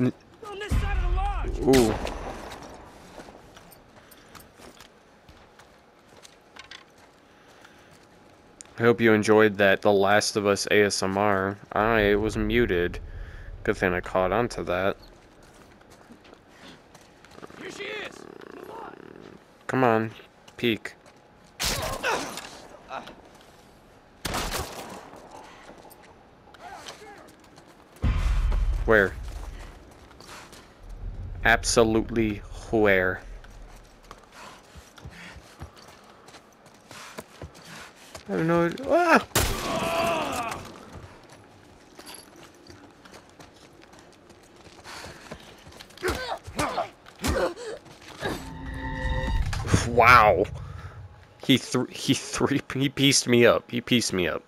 On this side of the lodge. Ooh. I hope you enjoyed that The Last of Us ASMR. I was muted. Good thing I caught on to that. Here she is. Come on, peek. Where? Absolutely where? I have no. Ah! Wow. He th he three he pieced me up. He pieced me up.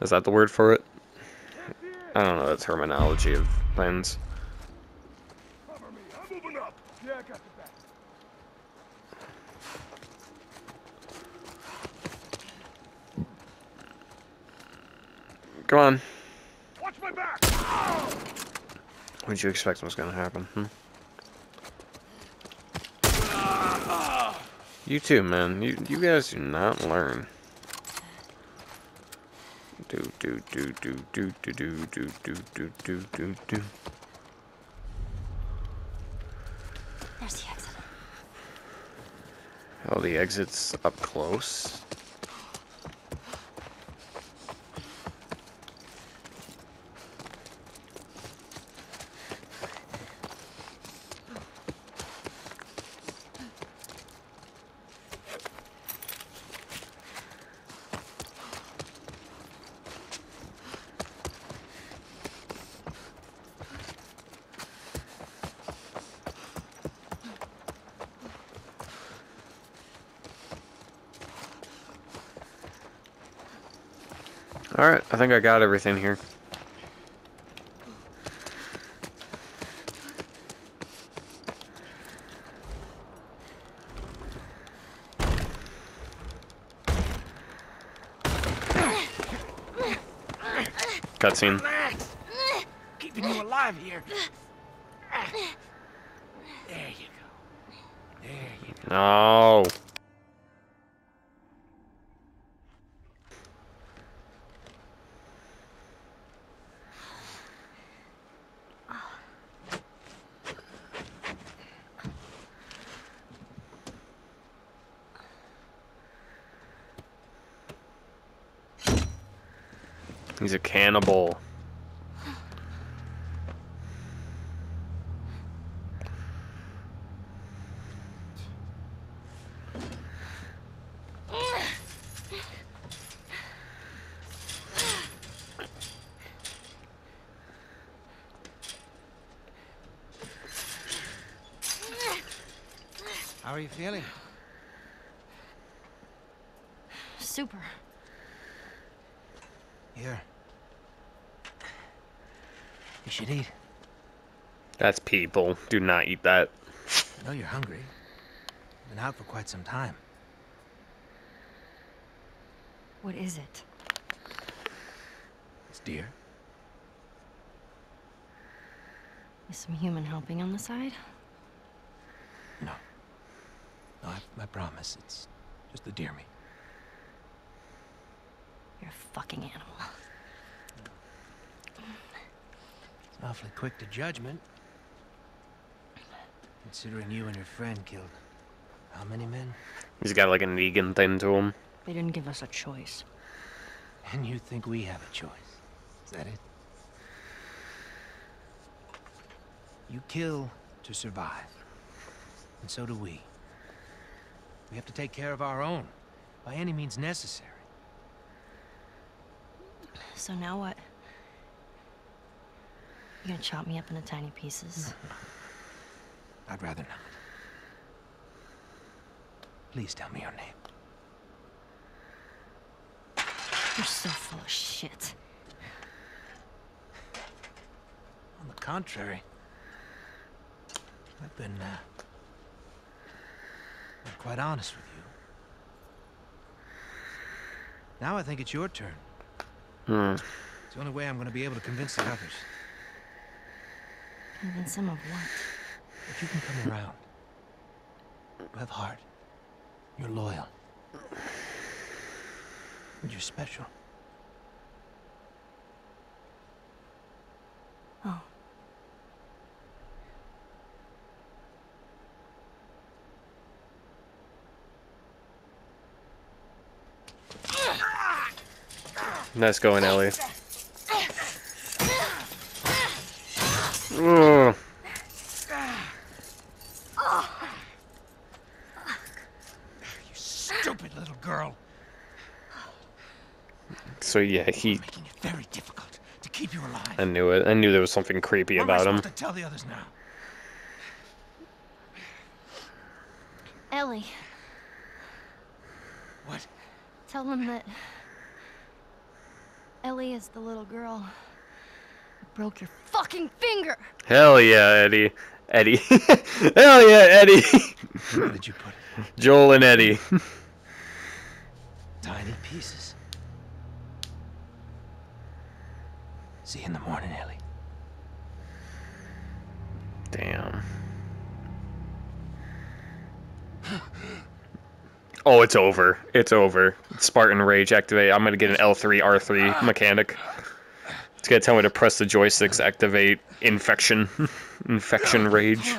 Is that the word for it? I don't know the terminology of lens. Cover me. I'm moving up. Yeah, I got your back. Come on. Watch my back. What did you expect was gonna happen? Hmm? You too, man. You you guys do not learn. Do do do do do do do do do do do do do. There's the exit. Oh, the exit's up close. Alright, I think I got everything here. Cutscene. Keeping you alive here. There you go. There you go. No. He's a cannibal. How are you feeling? Super. Here. You should eat. That's people. Do not eat that. I know you're hungry. Been out for quite some time. What is it? It's deer. Is some human helping on the side? No. No, I, I promise. It's just the deer meat. You're a fucking animal. It's awfully quick to judgment. Considering you and your friend killed how many men? He's got like a Negan thing to him. They didn't give us a choice. And you think we have a choice. Is that it? You kill to survive. And so do we. We have to take care of our own, by any means necessary. So now what? You're gonna chop me up into tiny pieces. I'd rather not. Please tell me your name. You're so full of shit. On the contrary, I've been, uh, been quite honest with you. Now I think it's your turn. Hmm. It's the only way I'm going to be able to convince the others. Convince him of what? But you can come around. You have heart. You're loyal. And you're special. Oh. Nice going, Ellie. Ugh. Oh. You stupid little girl. So yeah, he. Making it very difficult to keep you alive. I knew it. I knew there was something creepy what am I about him. to tell the others now? Ellie, What? tell them that. Ellie is the little girl who broke your fucking finger! Hell yeah, Eddie. Eddie. Hell yeah, Eddie. Where did you put it? Joel and Ellie. Tiny pieces. See you in the morning, Ellie. Damn. Oh, it's over. It's over. Spartan Rage activate. I'm gonna get an L3 R3 mechanic. It's gonna tell me to press the joysticks, activate infection, infection rage.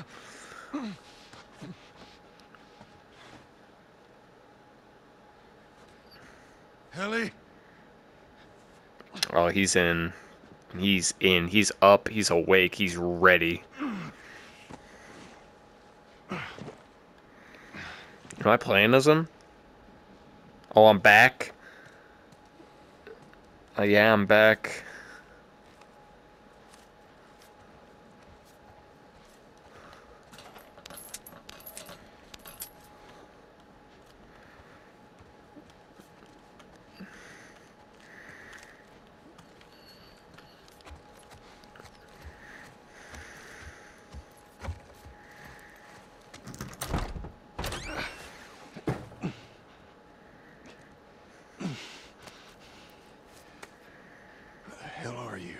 Ellie? Oh, he's in. He's in. He's up. He's awake. He's ready. Am I playing as him? Oh, I'm back. Oh, yeah, I'm back. The hell are you?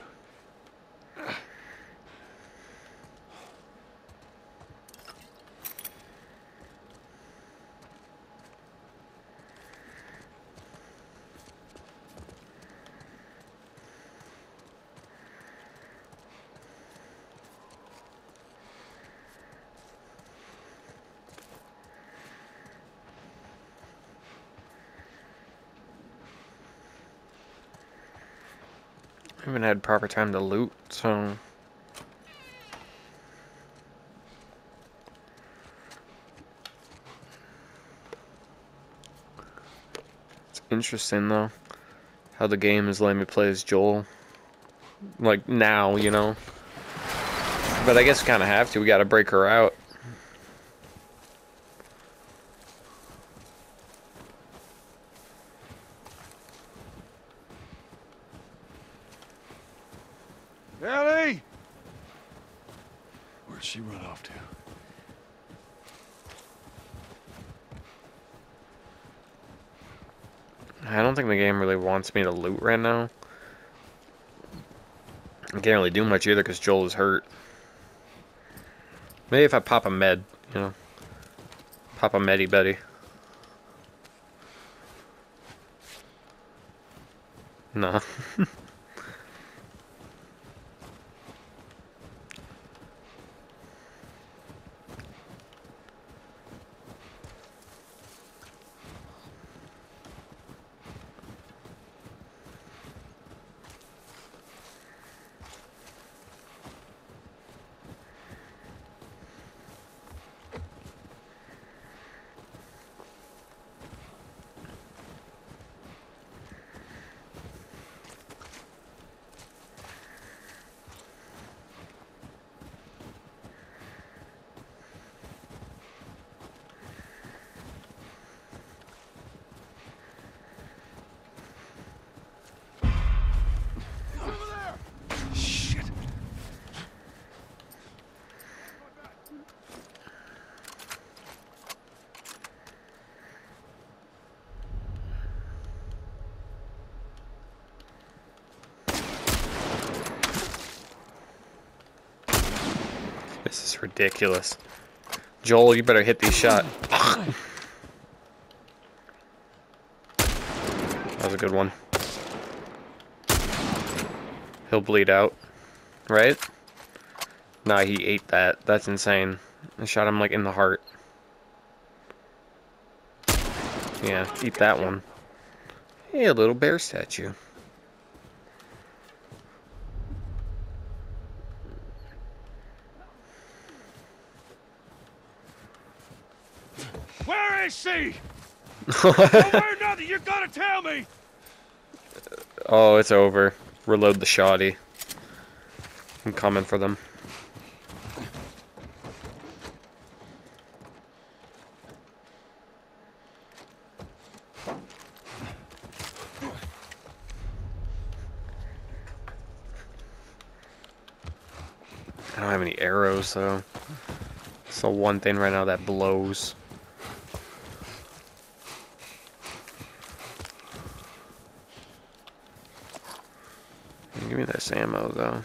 I haven't had proper time to loot, so. It's interesting though, how the game is letting me play as Joel. Like now, you know. But I guess kind of have to. We got to break her out. Ellie! Where'd she run off to? I don't think the game really wants me to loot right now. I can't really do much either because Joel is hurt. Maybe if I pop a med, you know. Pop a medi Betty. No. ridiculous. Joel, you better hit these shot. that was a good one. He'll bleed out. Right? Nah, he ate that. That's insane. I shot him like in the heart. Yeah, eat that one. Hey, a little bear statue. Where is she? Where nothing? You gotta tell me. Oh, it's over. Reload the shoddy. I'm coming for them. I don't have any arrows though. It's the one thing right now that blows. Give me this ammo though.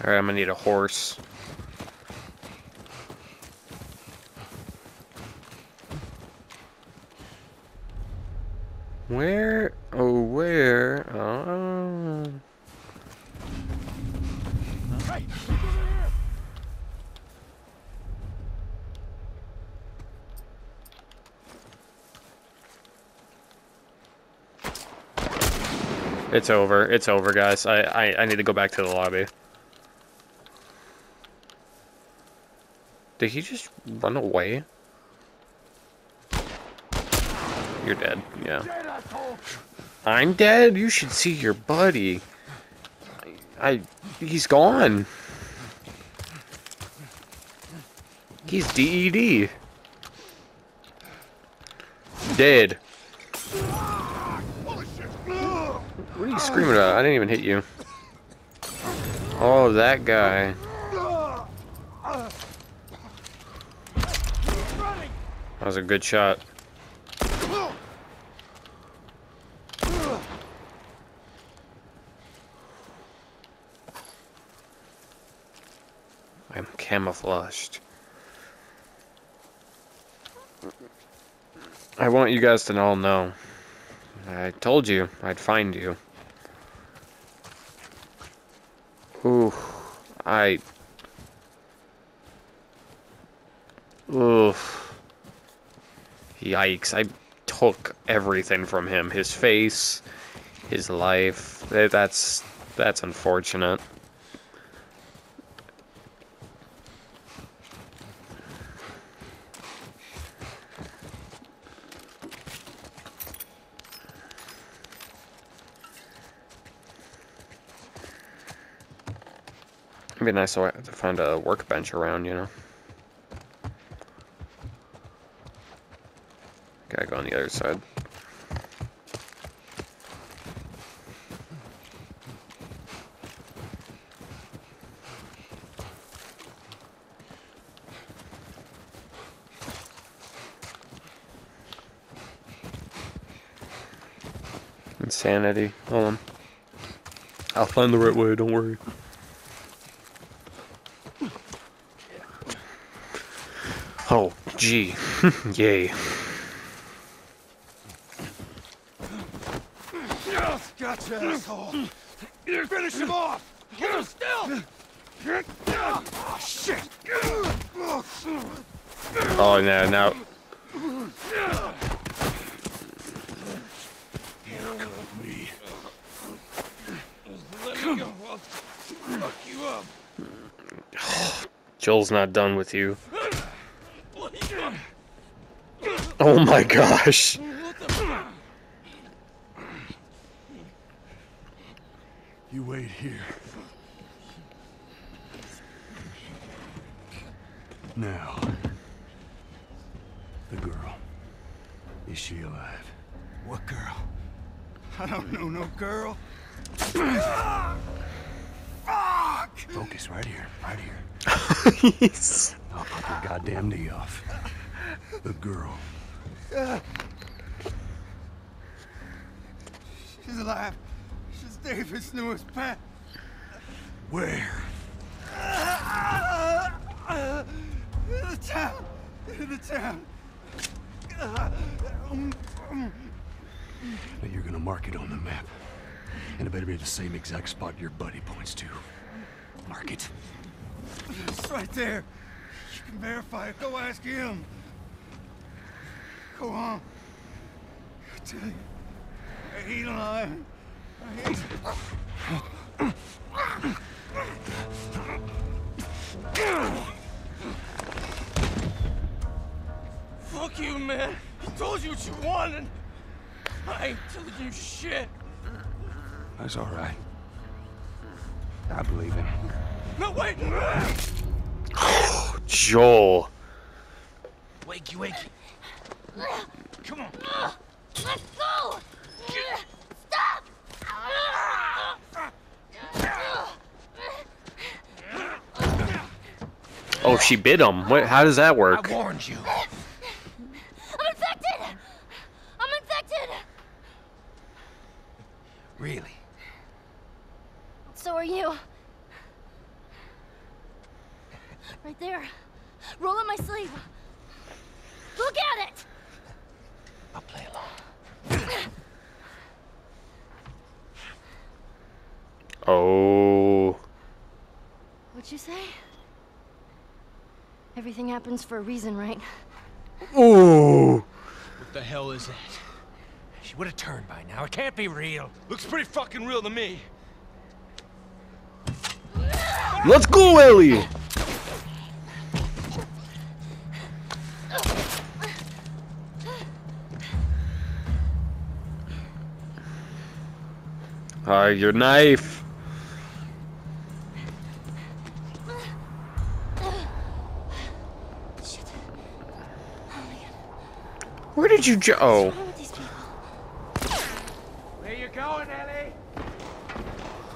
Alright, I'm gonna need a horse. Where? Where? Oh. Hey, look over here. It's over. It's over, guys. I, I, I need to go back to the lobby. Did he just run away? You're dead. Yeah. I'm dead? You should see your buddy. I, I he's gone. He's DED. Dead. Screaming about? I didn't even hit you. Oh, that guy. That was a good shot. I'm camouflaged. I want you guys to all know. I told you I'd find you. Ooh, I. Ooh. Yikes, I took everything from him. His face, his life. That's that's unfortunate. Nice to to find a workbench around, you know. Gotta go on the other side. Insanity. Hold on. I'll find the right way, don't worry. Gee. Yay. Gotcha, asshole. Finish him off. Hold him still. Oh, shit. Oh, no, now. Handcuff me. Let me go. I'll fuck you up. Joel's not done with you. Oh my gosh. You wait here. Now, the girl. Is she alive? What girl? I don't know no girl. Ah! Focus right here, right here. He's- I'll pop your goddamn knee off. The girl. She's alive. She's David's newest pet. Where? In the town. In the town. Now you're gonna mark it on the map. And it better be the same exact spot your buddy points to. Mark it. It's right there. You can verify it. Go ask him. Go on. I tell you, I ain't lying. I ain't. Fuck you, man. He told you what you wanted. I ain't telling you shit. That's all right. I believe him. No, wait. Joel. Wakey, wakey. Come on. Let's go! Stop! Oh, she bit him. What? How does that work? I warned you. I'm infected! I'm infected! Really? So are you. Right there. Roll up my sleeve. Look at it! I'll play along. Oh. What'd you say? Everything happens for a reason, right? Ooh. What the hell is that? She would have turned by now. It can't be real. Looks pretty fucking real to me. Let's go, Ellie. Ah, your knife. Did you jo- Oh. What's wrong with these people? Where you going, Ellie?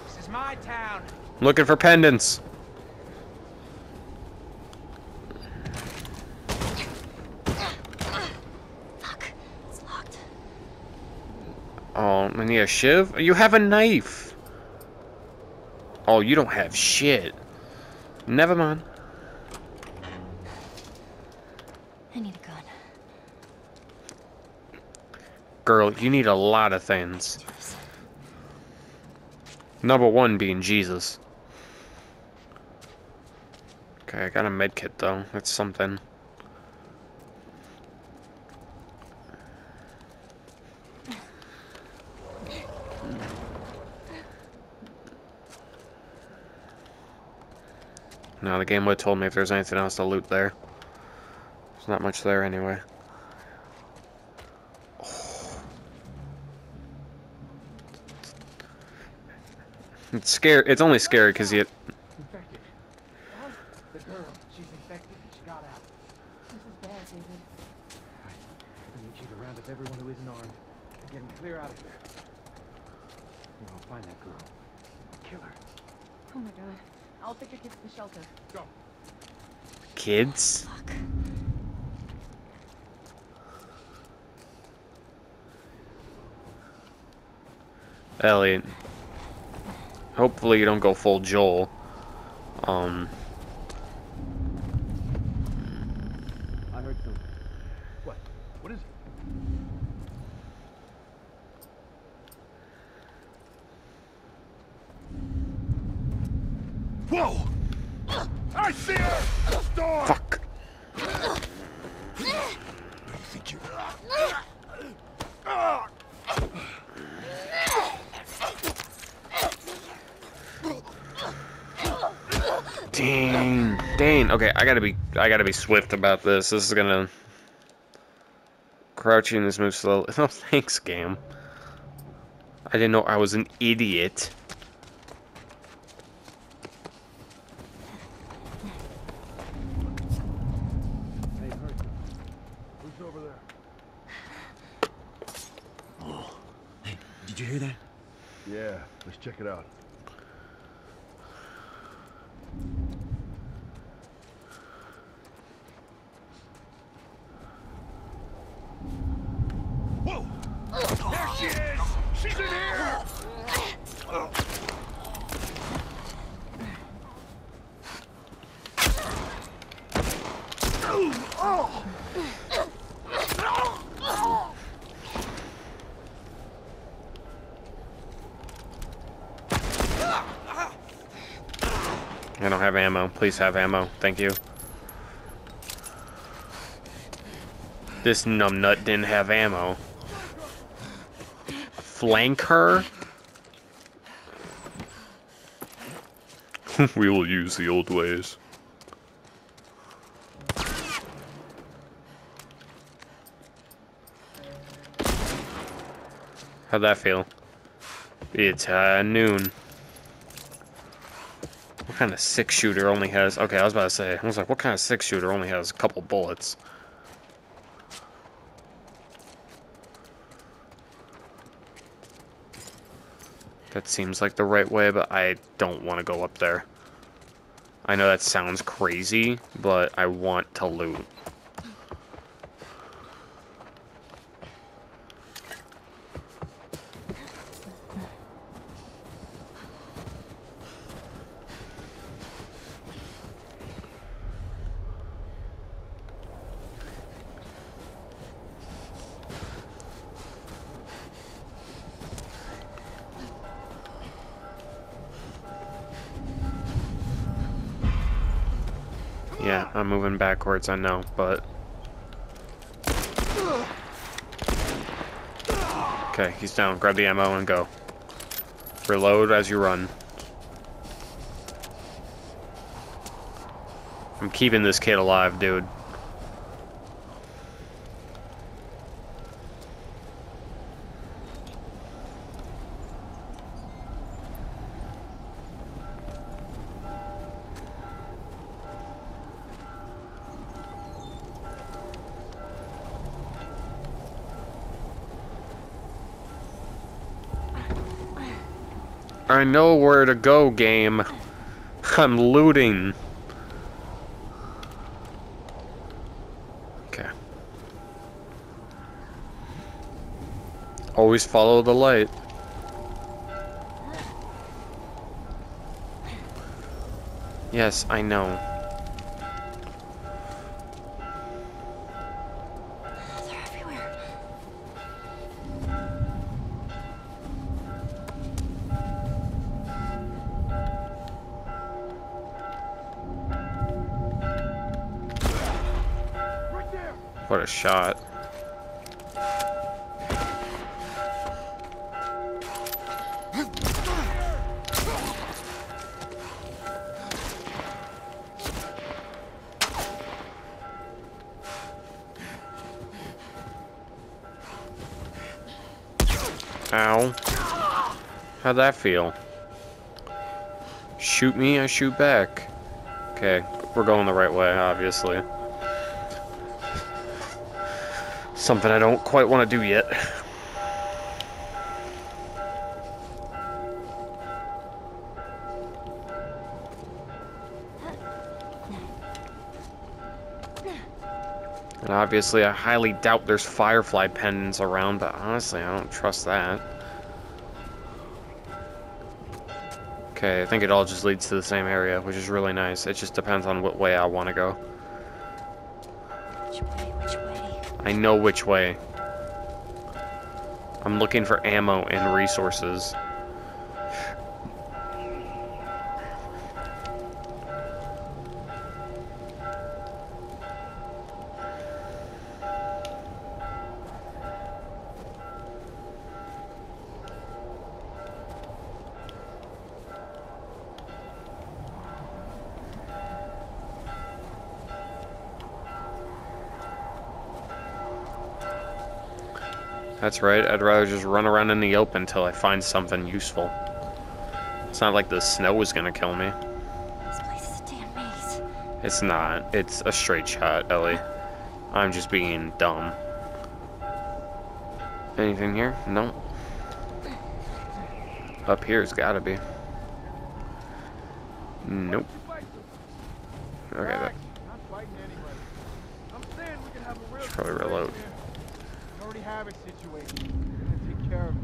This is my town. Looking for pendants. Fuck. It's locked. Oh, I need a shiv? You have a knife. Oh, you don't have shit. Never mind. I need a gun. Girl, you need a lot of things. Number one being Jesus. Okay, I got a med kit though. That's something. No, the game would have told me if there's anything else to loot there. There's not much there anyway. It's scary. It's only scary because you. Infected. The girl. She's infected. She got out. This is bad, David. I need you to round up everyone who isn't armed. and Get them clear out of here. Find that girl. Oh. I'll take kids to shelter. Go. Kids? Elliot. Hopefully you don't go full Joel. Um. I heard something. What? What is it? Whoa! I see her! Storm! Fuck. You think you're... Dang. Dang. Okay, I gotta be. Swift about this. This is gonna. Crouching this move slowly. No oh, thanks, game. I didn't know I was an idiot. Hey, heard Who's over there? Oh. Hey, did you hear that? Yeah, let's check it out. I don't have ammo. Please have ammo. Thank you. This numbnut didn't have ammo. Flank her? we will use the old ways. How'd that feel? It's uh, noon. Kind of six shooter only has? Okay, I was about to say. I was like, what kind of six shooter only has a couple bullets? That seems like the right way, but I don't want to go up there. I know that sounds crazy, but I want to loot. I know, but... Okay, he's down. Grab the ammo and go. Reload as you run. I'm keeping this kid alive, dude. I know where to go, game. I'm looting. Okay. Always follow the light. Yes, I know. Shot. Ow. How'd that feel? Shoot me, I shoot back. Okay, we're going the right way, obviously. Something I don't quite want to do yet. And obviously, I highly doubt there's firefly pendants around, but honestly, I don't trust that. Okay, I think it all just leads to the same area, which is really nice. It just depends on what way I want to go. I know which way. I'm looking for ammo and resources. That's right, I'd rather just run around in the open until I find something useful. It's not like the snow is gonna kill me. This place is a damn maze. It's not. It's a straight shot, Ellie. I'm just being dumb. Anything here? No. Up here's gotta be. Nope. Okay, that, Not fighting anybody. I'm saying we can have a real Should probably situation reload. Here. We already have a situation. We're gonna take care of it.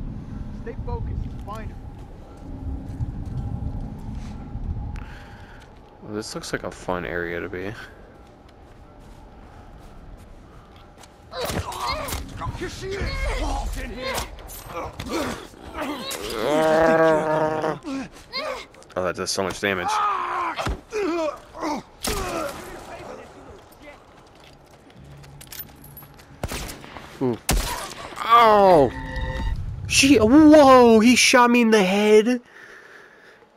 Stay focused. Find her. well, this looks like a fun area to be. Here she is! Walt in here! Oh, that does so much damage. Ooh. Oh! She. Whoa! He shot me in the head!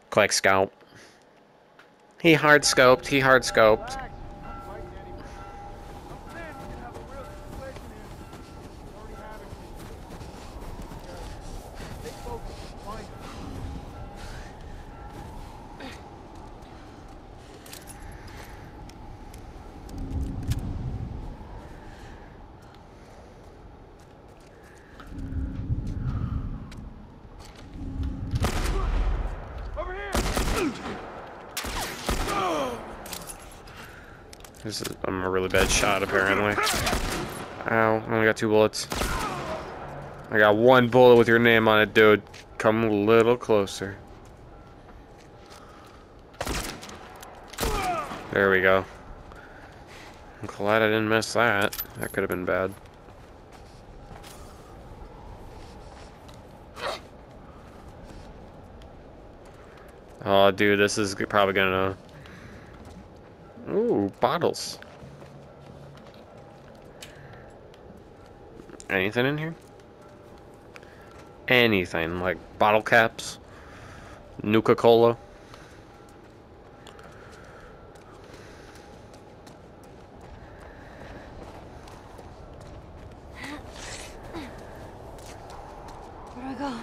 Collect scope. He hard scoped. He hard scoped. Over here! This is, I'm a really bad shot, apparently. Ow, I only got two bullets. I got one bullet with your name on it, dude. Come a little closer. There we go. I'm glad I didn't miss that. That could have been bad. Oh, dude, this is probably gonna... Ooh, bottles. Anything in here? Anything, like bottle caps? Nuka-Cola? Where'd I go?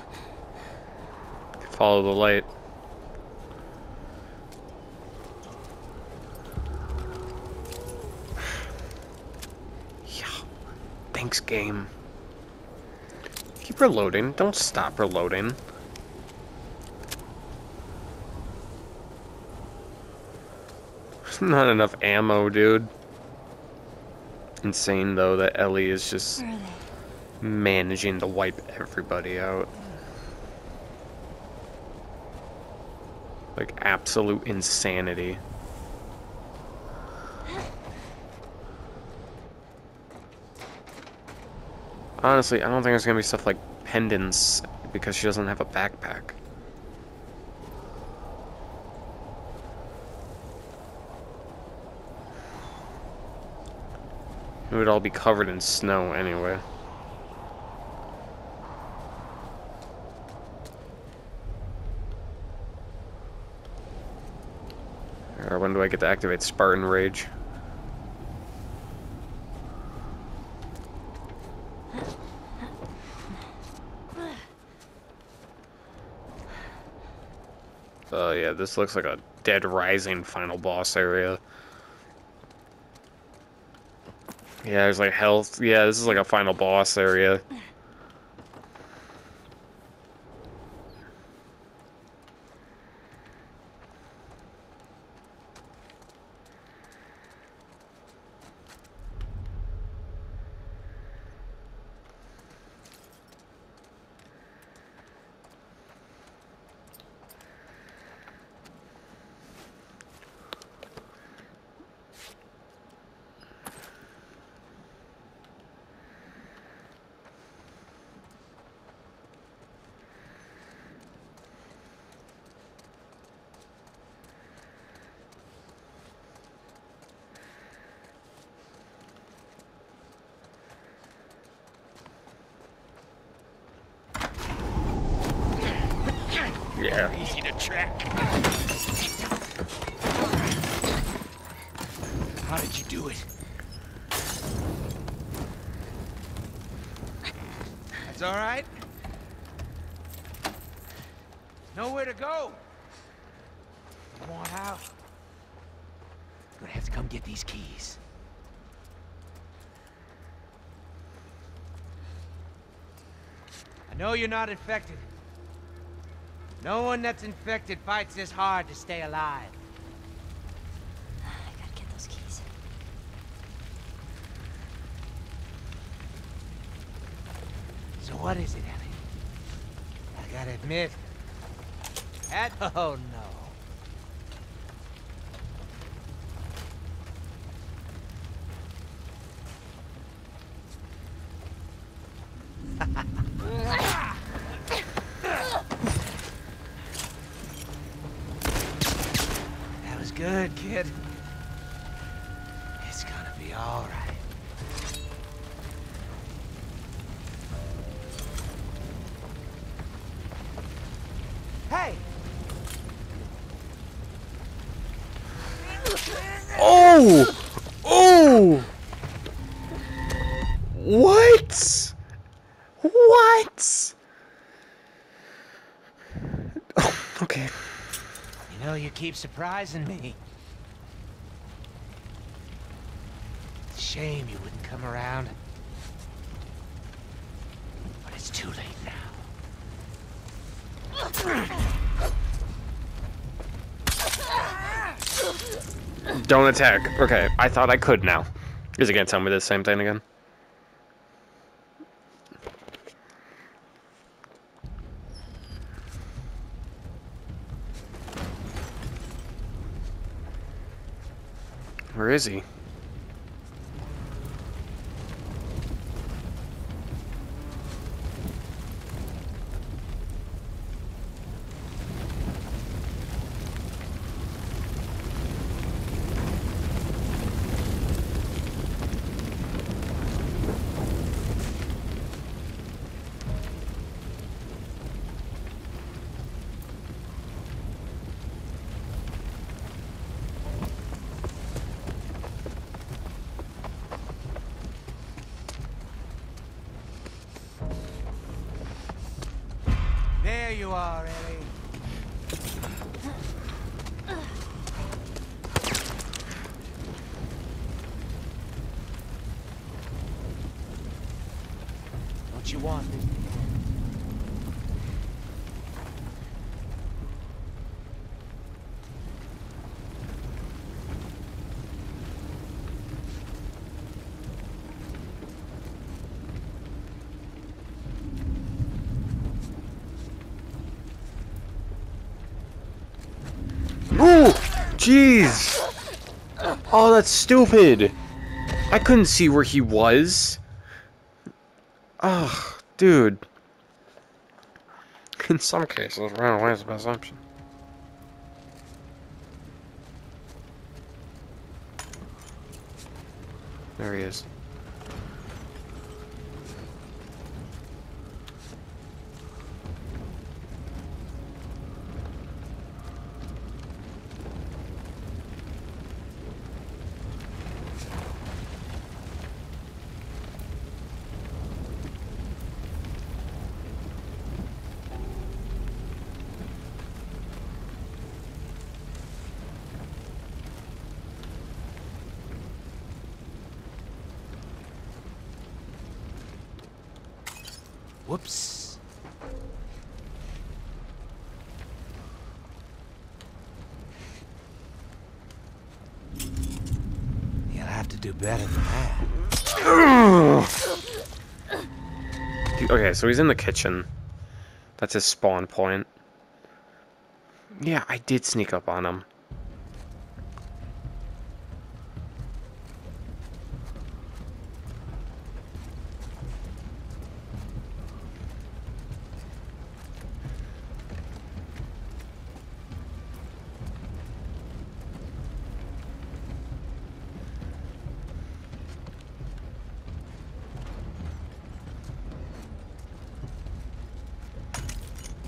Follow the light. Yeah. Thanks, game. Keep reloading. Don't stop reloading. Not enough ammo, dude. Insane, though, that Ellie is just Where are they? managing to wipe everybody out. Like absolute insanity. Honestly, I don't think there's gonna be stuff like pendants because she doesn't have a backpack. It would all be covered in snow anyway. Or when do I get to activate Spartan Rage? Oh yeah, this looks like a Dead Rising final boss area. Yeah, there's like health. Yeah, this is like a final boss area. Easy to track. How did you do it? That's all right. Nowhere to go. You want out? Gonna have to come get these keys. I know you're not infected. No one that's infected fights this hard to stay alive. I gotta get those keys. So what is it, Ellie? I gotta admit, that oh no. good, kid. It's gonna be all right. Hey! Oh! Oh! What? What? Okay. You know, you keep surprising me. It's a shame you wouldn't come around. But it's too late now. Don't attack. Okay, I thought I could now. Is it gonna tell me the same thing again? Where is he? You are, Ellie. What you want? Ooh! Jeez! Oh, that's stupid! I couldn't see where he was. Ugh, dude. In some cases, run away is the best option. There he is. Whoops. You'll have to do better than that. Okay, so he's in the kitchen. That's his spawn point. Yeah, I did sneak up on him.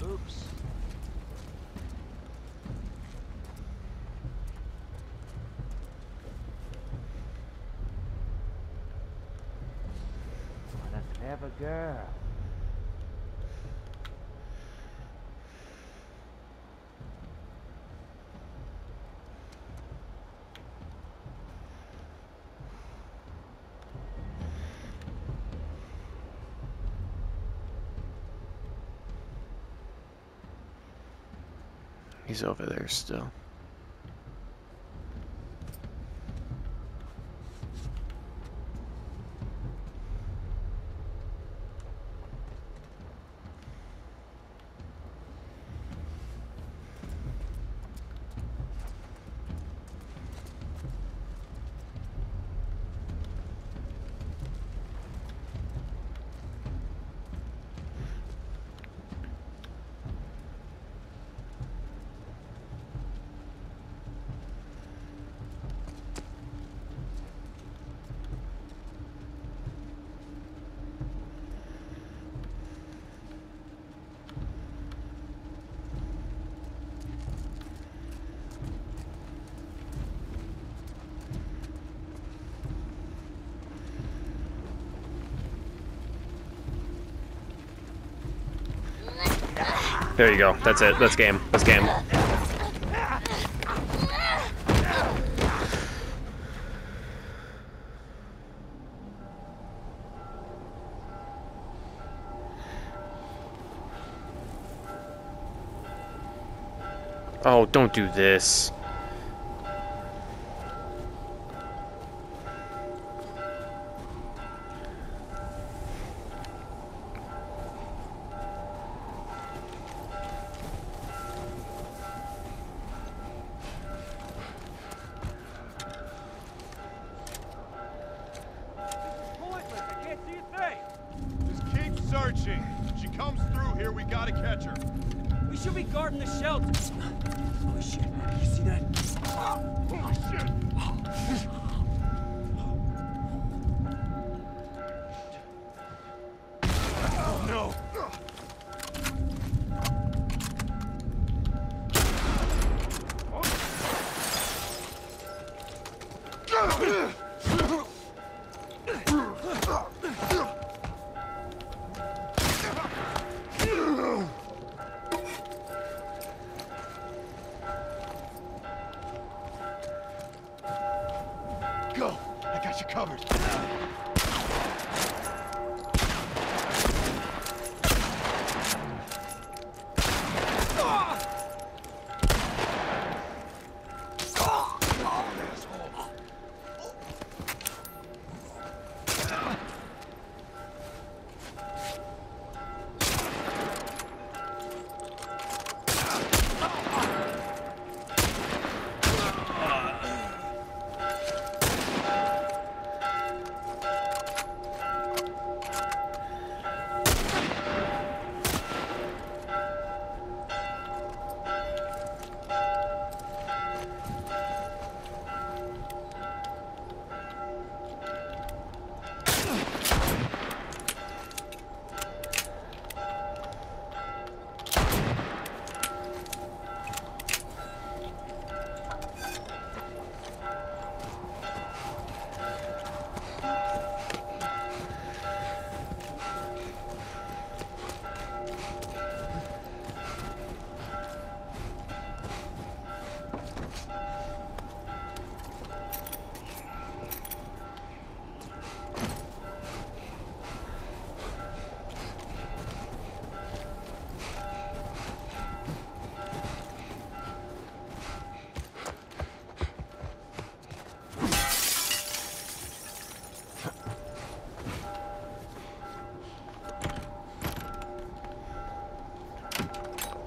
Oops. What a clever girl. He's over there still. There you go. That's it. That's game. That's game. Oh, don't do this. We should be guarding the shelter. Oh shit, you see that?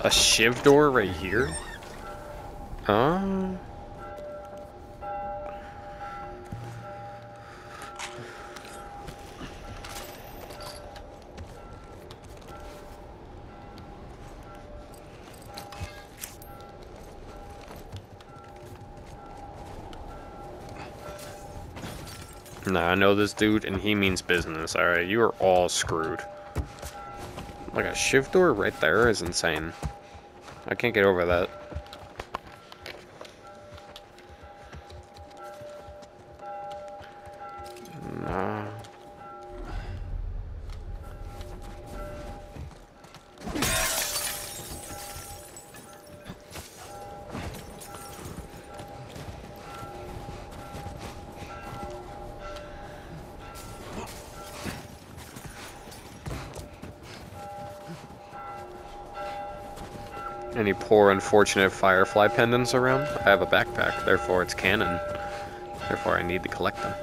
A shiv door right here? Uh... Nah, I know this dude, and he means business. Alright, you are all screwed. Like a shiv door right there is insane. I can't get over that. Unfortunate firefly pendants around? I have a backpack, therefore it's canon. Therefore I need to collect them.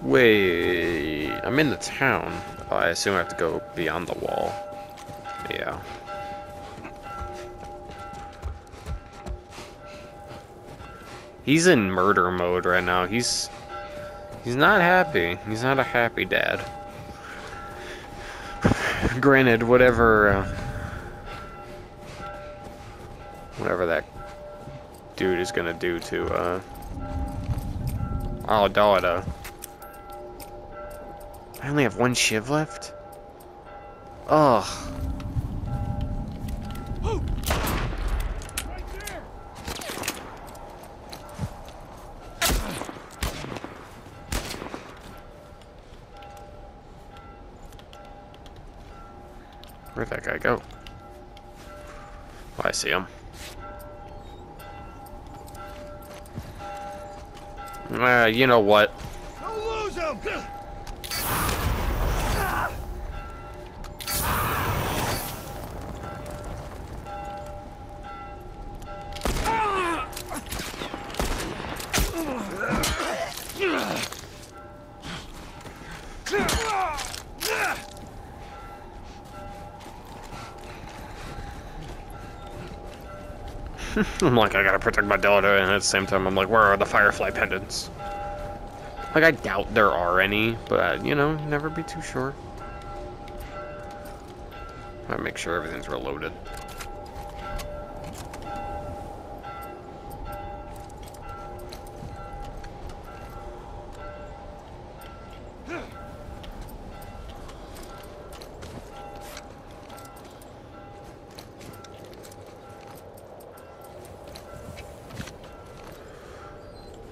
Wait, I'm in the town. Oh, I assume I have to go beyond the wall. Yeah. He's in murder mode right now. He's He's not happy. He's not a happy dad. Granted, whatever, uh, whatever that dude is gonna do to, uh, our daughter. I only have one shiv left? Ugh. Go? Oh, I see him. Uh, you know what? I'm like, I gotta protect my daughter, and at the same time, I'm like, where are the Firefly pendants? Like, I doubt there are any, but, you know, never be too sure. I make sure everything's reloaded.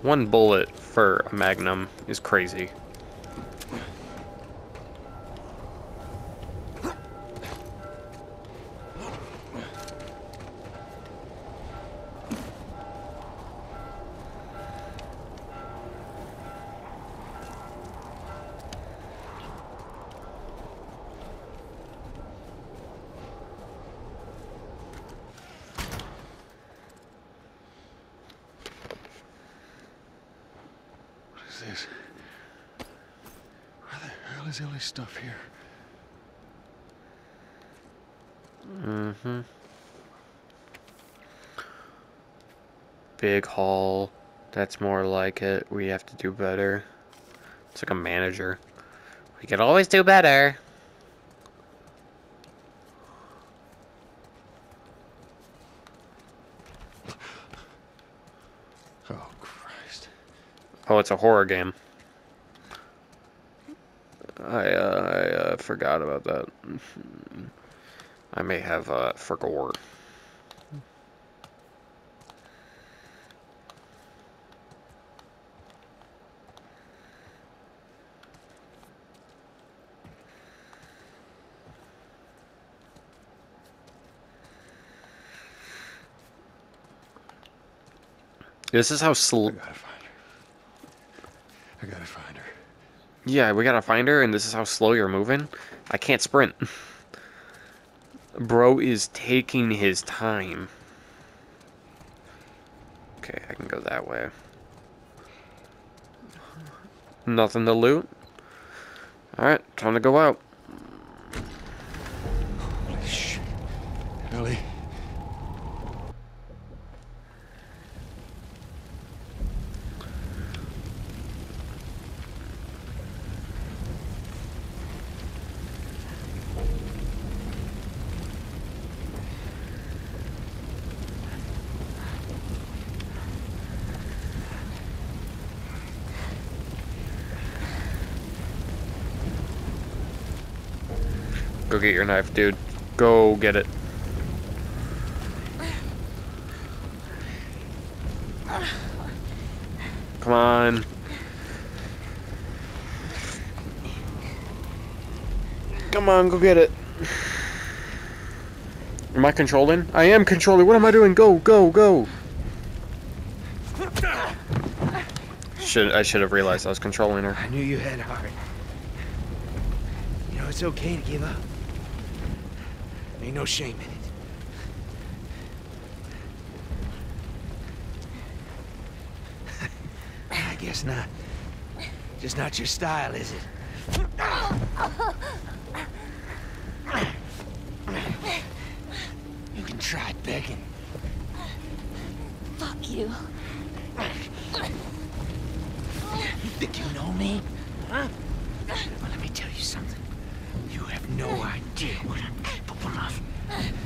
One bullet for a magnum is crazy. Where the hell is all this stuff here? Mm-hmm. Big haul. That's more like it. We have to do better. It's like a manager. We can always do better. Oh, Christ. It's a horror game. I uh, I uh, forgot about that. I may have uh, forgot. This is how slow. I gotta find her. Yeah, we gotta find her, and this is how slow you're moving. I can't sprint. Bro is taking his time. Okay, I can go that way. Nothing to loot. Alright, time to go out. Holy shit. Ellie. Go get your knife, dude. Go get it. Come on. Come on, go get it. Am I controlling? I am controlling. What am I doing? Go, go, go. Should I should have realized I was controlling her. I knew you had heart. You know, it's okay to give up. Ain't no shame in it. I guess not. Just not your style, is it? You can try begging. Fuck you. You think you know me? Huh? Well, let me tell you something. You have no idea what I'm Ugh.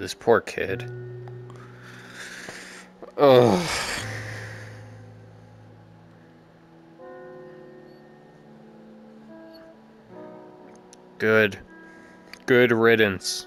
This poor kid. Ugh. Good. Good riddance.